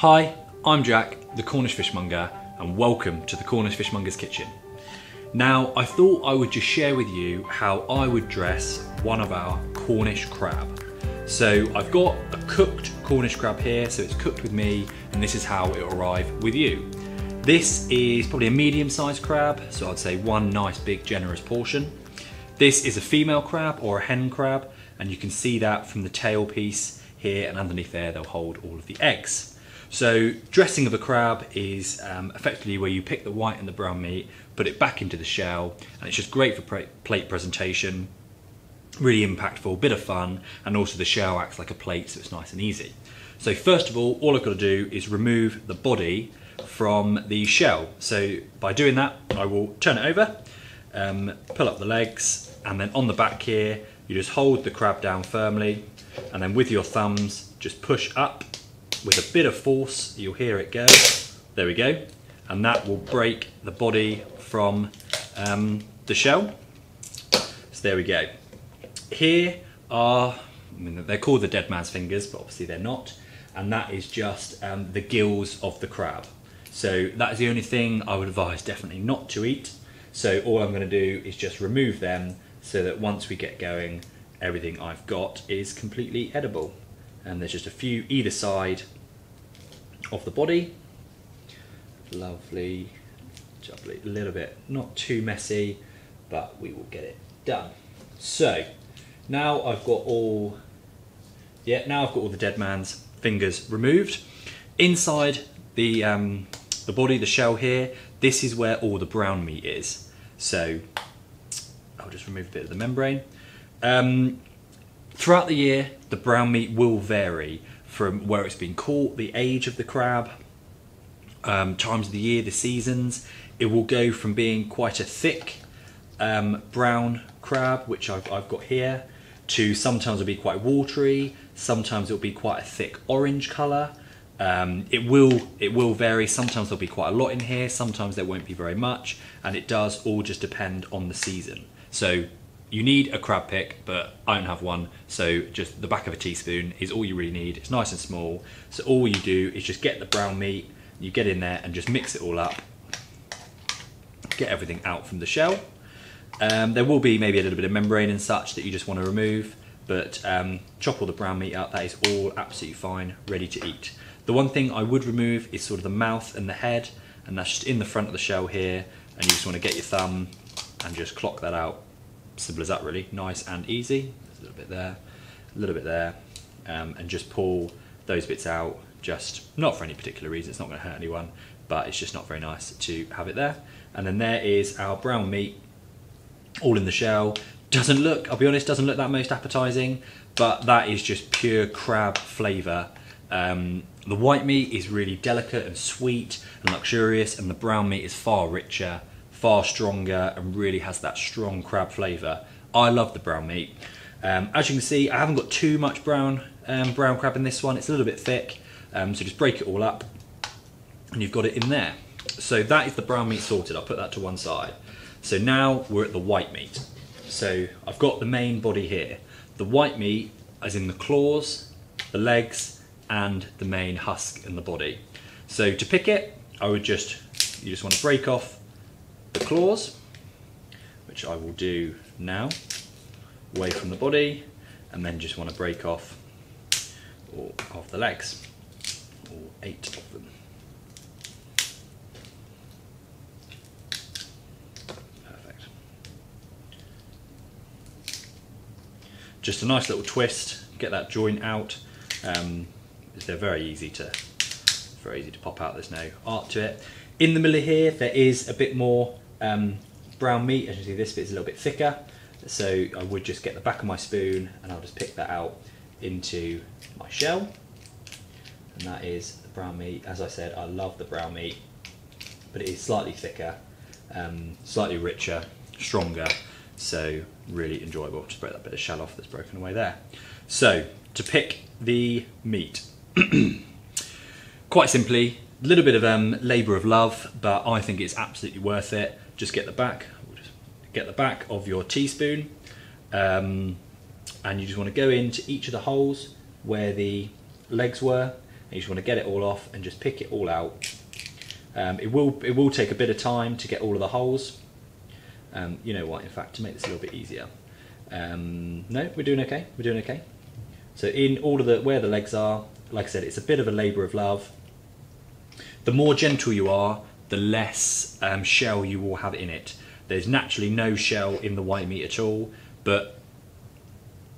Hi, I'm Jack, the Cornish fishmonger, and welcome to the Cornish Fishmonger's Kitchen. Now, I thought I would just share with you how I would dress one of our Cornish crab. So I've got a cooked Cornish crab here, so it's cooked with me, and this is how it will arrive with you. This is probably a medium-sized crab, so I'd say one nice big generous portion. This is a female crab or a hen crab, and you can see that from the tail piece here, and underneath there they'll hold all of the eggs. So dressing of a crab is um, effectively where you pick the white and the brown meat, put it back into the shell, and it's just great for plate presentation, really impactful, bit of fun, and also the shell acts like a plate so it's nice and easy. So first of all, all I've got to do is remove the body from the shell. So by doing that, I will turn it over, um, pull up the legs, and then on the back here, you just hold the crab down firmly, and then with your thumbs, just push up with a bit of force, you'll hear it go. There we go. And that will break the body from um, the shell. So there we go. Here are, I mean, they're called the dead man's fingers, but obviously they're not. And that is just um, the gills of the crab. So that is the only thing I would advise definitely not to eat. So all I'm going to do is just remove them so that once we get going, everything I've got is completely edible. And there's just a few either side of the body. Lovely, lovely, a little bit, not too messy, but we will get it done. So now I've got all, yeah, now I've got all the dead man's fingers removed. Inside the um, the body, the shell here, this is where all the brown meat is. So I'll just remove a bit of the membrane. Um, throughout the year, the brown meat will vary from where it's been caught, the age of the crab, um, times of the year, the seasons. It will go from being quite a thick um, brown crab, which I've, I've got here, to sometimes it'll be quite watery, sometimes it'll be quite a thick orange colour. Um, it will it will vary. Sometimes there'll be quite a lot in here. Sometimes there won't be very much, and it does all just depend on the season. So you need a crab pick, but I don't have one. So just the back of a teaspoon is all you really need. It's nice and small. So all you do is just get the brown meat, you get in there and just mix it all up. Get everything out from the shell. Um, there will be maybe a little bit of membrane and such that you just want to remove, but um, chop all the brown meat out. That is all absolutely fine, ready to eat. The one thing I would remove is sort of the mouth and the head, and that's just in the front of the shell here. And you just want to get your thumb and just clock that out simple as that really, nice and easy. There's a little bit there, a little bit there, um, and just pull those bits out, just not for any particular reason, it's not going to hurt anyone, but it's just not very nice to have it there. And then there is our brown meat, all in the shell. Doesn't look, I'll be honest, doesn't look that most appetizing, but that is just pure crab flavour. Um, the white meat is really delicate and sweet and luxurious, and the brown meat is far richer far stronger and really has that strong crab flavour. I love the brown meat. Um, as you can see, I haven't got too much brown um, brown crab in this one. It's a little bit thick, um, so just break it all up and you've got it in there. So that is the brown meat sorted. I'll put that to one side. So now we're at the white meat. So I've got the main body here. The white meat, as in the claws, the legs, and the main husk and the body. So to pick it, I would just, you just want to break off the claws, which I will do now, away from the body, and then just want to break off all of the legs, all eight of them. Perfect. Just a nice little twist, get that joint out. Um, they're very easy to very easy to pop out. There's no art to it. In the middle here, there is a bit more um, brown meat. As you see, this bit's a little bit thicker. So I would just get the back of my spoon and I'll just pick that out into my shell. And that is the brown meat. As I said, I love the brown meat, but it is slightly thicker, um, slightly richer, stronger. So really enjoyable. Just break that bit of shell off that's broken away there. So to pick the meat, quite simply, a little bit of um, labour of love, but I think it's absolutely worth it. Just get the back, get the back of your teaspoon, um, and you just want to go into each of the holes where the legs were, and you just want to get it all off and just pick it all out. Um, it will it will take a bit of time to get all of the holes. Um, you know what? In fact, to make this a little bit easier, um, no, we're doing okay. We're doing okay. So in all of the where the legs are, like I said, it's a bit of a labour of love. The more gentle you are, the less um, shell you will have in it. There's naturally no shell in the white meat at all, but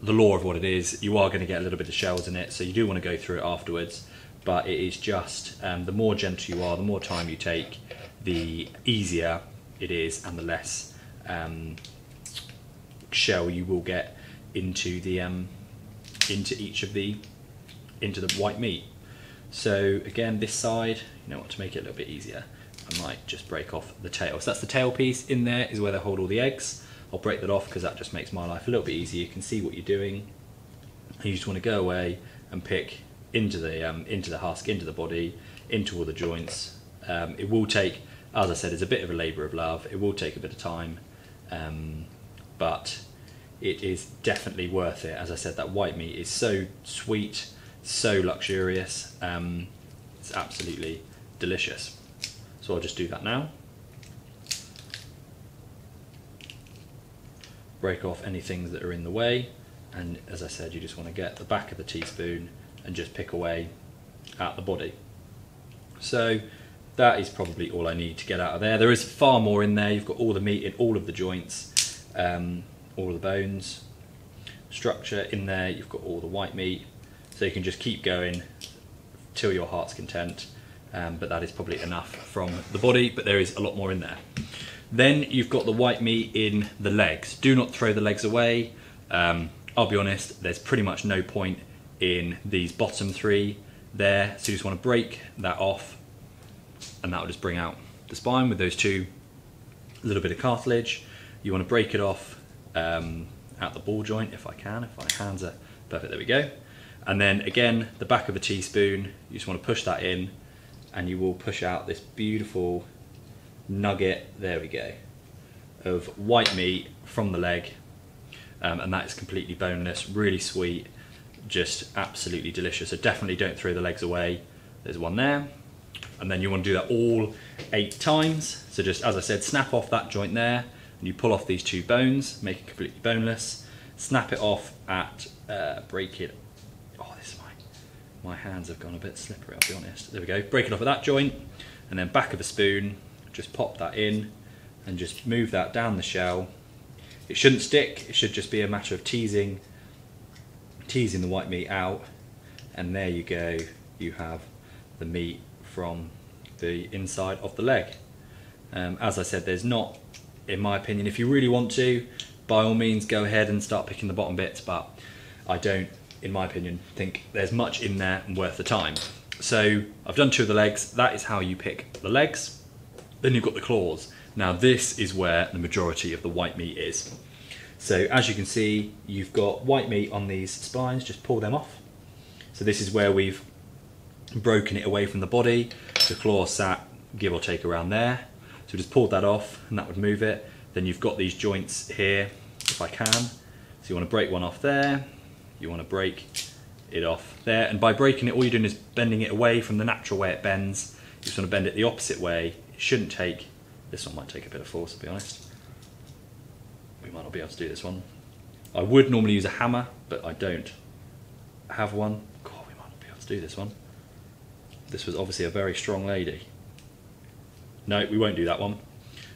the law of what it is, you are going to get a little bit of shells in it, so you do want to go through it afterwards. But it is just um, the more gentle you are, the more time you take, the easier it is, and the less um, shell you will get into the um, into each of the into the white meat. So again, this side, you know what, to make it a little bit easier, I might just break off the tail. So that's the tail piece. In there is where they hold all the eggs. I'll break that off because that just makes my life a little bit easier. You can see what you're doing. You just want to go away and pick into the um, into the husk, into the body, into all the joints. Um, it will take, as I said, it's a bit of a labour of love. It will take a bit of time, um, but it is definitely worth it. As I said, that white meat is so sweet, so luxurious. Um, it's absolutely delicious. So I'll just do that now. Break off any things that are in the way. And as I said, you just want to get the back of the teaspoon and just pick away at the body. So that is probably all I need to get out of there. There is far more in there. You've got all the meat in all of the joints, um, all the bones, structure in there. You've got all the white meat. So you can just keep going till your heart's content um, but that is probably enough from the body, but there is a lot more in there. Then you've got the white meat in the legs. Do not throw the legs away. Um, I'll be honest, there's pretty much no point in these bottom three there, so you just want to break that off, and that will just bring out the spine with those two, a little bit of cartilage. You want to break it off um, at the ball joint if I can, if my hands are perfect, there we go. And then again, the back of a teaspoon, you just want to push that in and you will push out this beautiful nugget, there we go, of white meat from the leg. Um, and that is completely boneless, really sweet, just absolutely delicious. So definitely don't throw the legs away. There's one there. And then you want to do that all eight times. So just, as I said, snap off that joint there, and you pull off these two bones, make it completely boneless. Snap it off at, uh, break it my hands have gone a bit slippery, I'll be honest. There we go, break it off at that joint, and then back of a spoon, just pop that in, and just move that down the shell. It shouldn't stick, it should just be a matter of teasing, teasing the white meat out, and there you go, you have the meat from the inside of the leg. Um, as I said, there's not, in my opinion, if you really want to, by all means go ahead and start picking the bottom bits, but I don't in my opinion, think there's much in there and worth the time. So I've done two of the legs. That is how you pick the legs. Then you've got the claws. Now this is where the majority of the white meat is. So as you can see, you've got white meat on these spines, just pull them off. So this is where we've broken it away from the body. The claw sat, give or take around there. So just pulled that off and that would move it. Then you've got these joints here, if I can. So you want to break one off there, you want to break it off there. And by breaking it, all you're doing is bending it away from the natural way it bends. You just want to bend it the opposite way. It shouldn't take, this one might take a bit of force to be honest. We might not be able to do this one. I would normally use a hammer, but I don't have one. God, we might not be able to do this one. This was obviously a very strong lady. No, we won't do that one.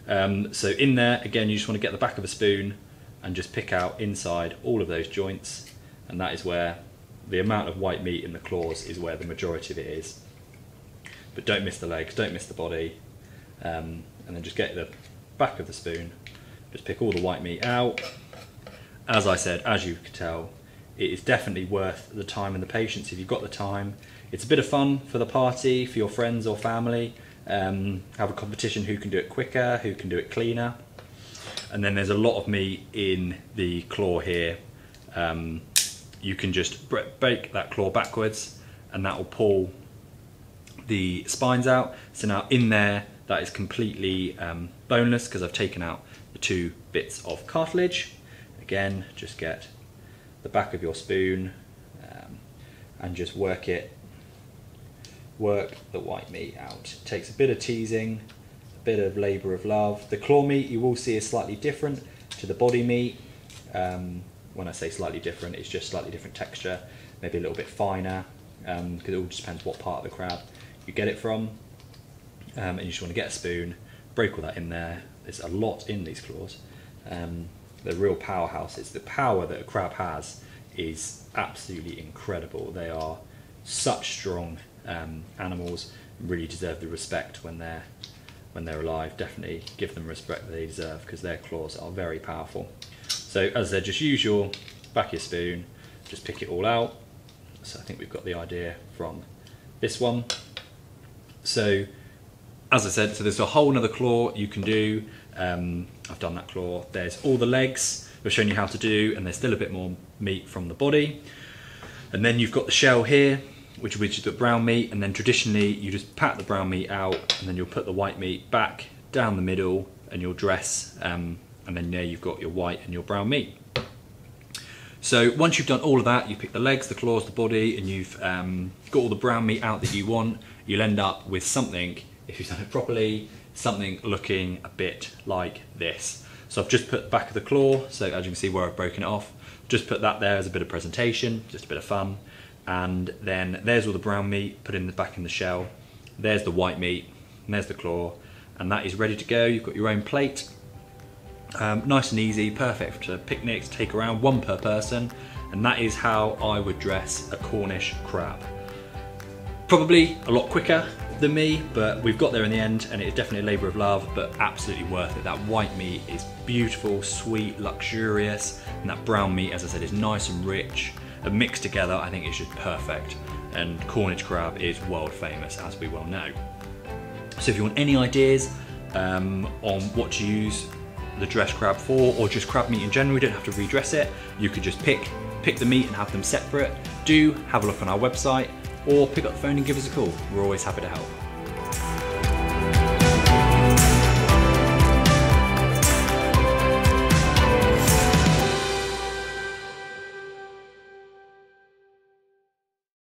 Um, so in there, again, you just want to get the back of a spoon and just pick out inside all of those joints and that is where the amount of white meat in the claws is where the majority of it is. But don't miss the legs, don't miss the body, um, and then just get the back of the spoon, just pick all the white meat out. As I said, as you can tell, it is definitely worth the time and the patience if you've got the time. It's a bit of fun for the party, for your friends or family. Um, have a competition who can do it quicker, who can do it cleaner. And then there's a lot of meat in the claw here. Um, you can just break that claw backwards and that will pull the spines out. So now in there, that is completely um, boneless because I've taken out the two bits of cartilage. Again, just get the back of your spoon um, and just work it work the white meat out. It takes a bit of teasing, a bit of labour of love. The claw meat you will see is slightly different to the body meat. Um, when I say slightly different, it's just slightly different texture, maybe a little bit finer, because um, it all just depends what part of the crab you get it from. Um, and you just want to get a spoon, break all that in there. There's a lot in these claws. Um, they're real powerhouses. The power that a crab has is absolutely incredible. They are such strong um, animals, really deserve the respect when they're when they're alive. Definitely give them respect they deserve because their claws are very powerful. So as I said, just usual, back your spoon, just pick it all out. So I think we've got the idea from this one. So as I said, so there's a whole another claw you can do. Um, I've done that claw. There's all the legs we've shown you how to do, and there's still a bit more meat from the body. And then you've got the shell here, which, which is the brown meat, and then traditionally you just pat the brown meat out, and then you'll put the white meat back down the middle, and you'll dress, um, and then there you've got your white and your brown meat. So once you've done all of that, you pick the legs, the claws, the body, and you've um, got all the brown meat out that you want, you'll end up with something, if you've done it properly, something looking a bit like this. So I've just put the back of the claw, so as you can see where I've broken it off, just put that there as a bit of presentation, just a bit of fun. And then there's all the brown meat put in the back in the shell. There's the white meat, and there's the claw, and that is ready to go. You've got your own plate. Um, nice and easy, perfect for picnics, take around one per person, and that is how I would dress a Cornish crab. Probably a lot quicker than me, but we've got there in the end, and it is definitely a labour of love, but absolutely worth it. That white meat is beautiful, sweet, luxurious, and that brown meat, as I said, is nice and rich. And mixed together, I think it's just perfect. And Cornish crab is world famous, as we well know. So if you want any ideas um, on what to use the dressed crab for, or just crab meat in general, you don't have to redress it. You could just pick pick the meat and have them separate. Do have a look on our website or pick up the phone and give us a call. We're always happy to help.